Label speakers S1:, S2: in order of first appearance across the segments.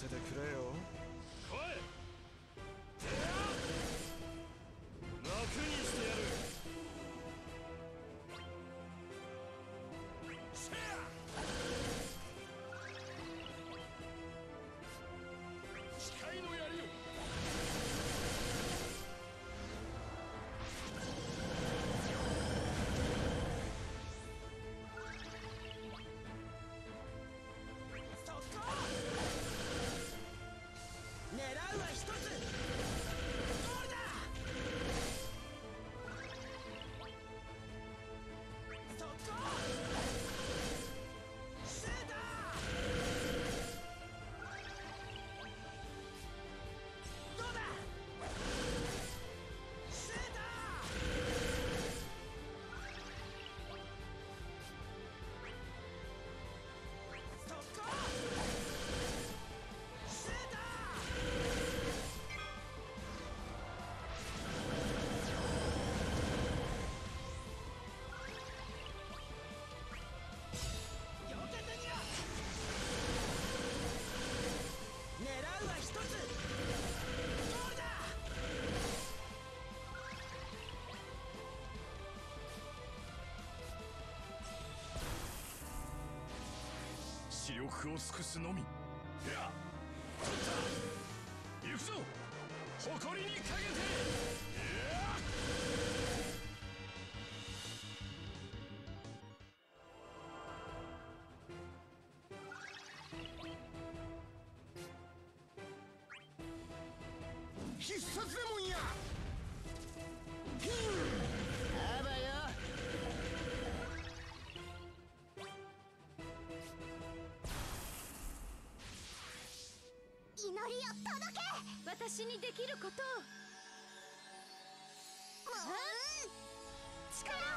S1: 세대
S2: 그래요. を尽くすのみ。や行くぞ。誇りにかけて。
S1: 必殺レモンや。
S3: 私にできることを、力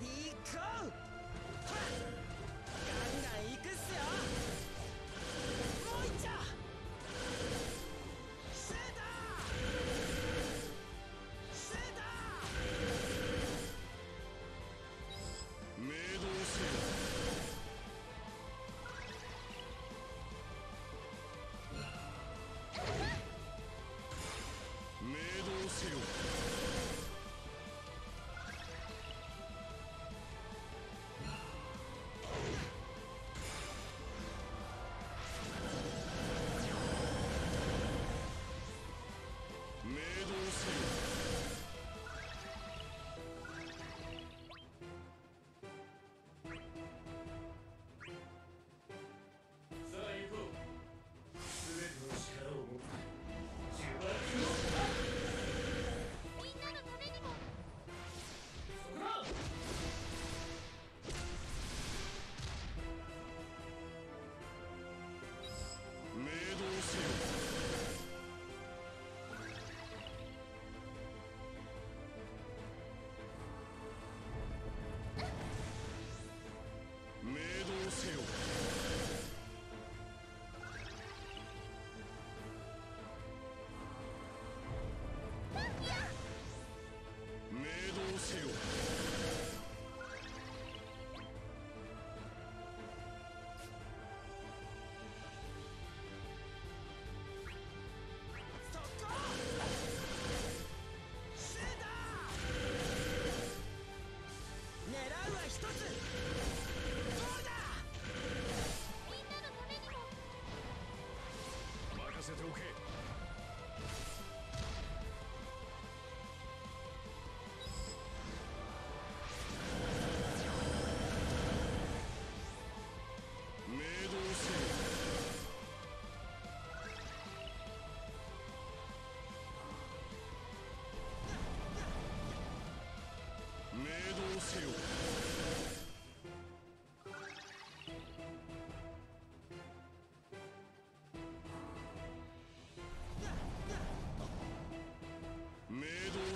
S4: ready, go!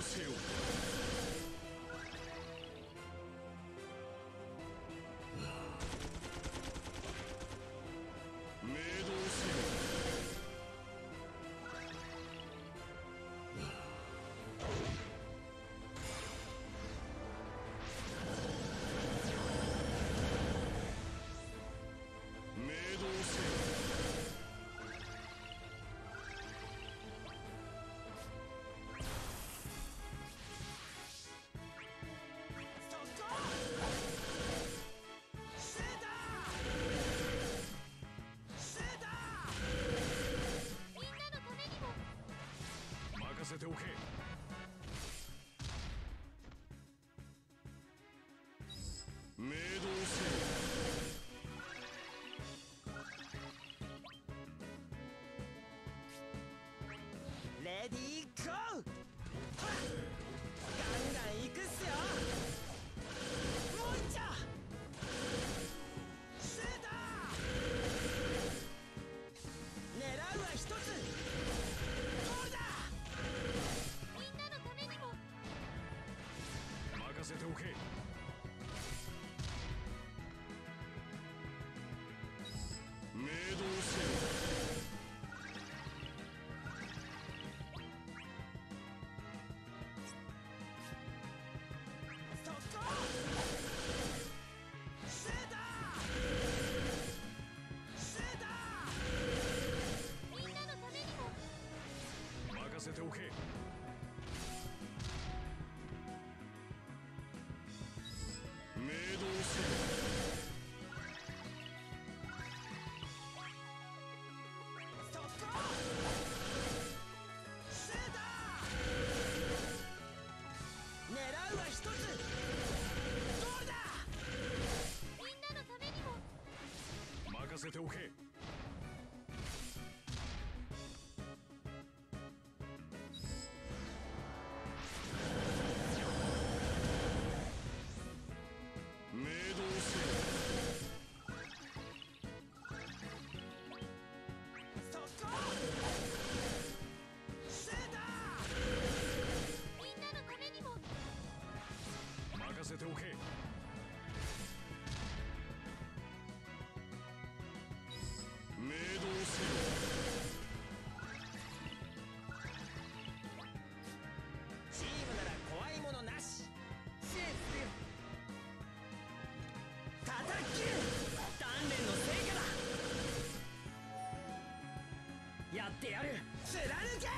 S4: seu. け
S2: 命導せ。よ
S4: シは一つ。だ。
S3: みんなのためにも。
S2: 任せておけ。せておけ。動せよ。
S4: やってやる。貫け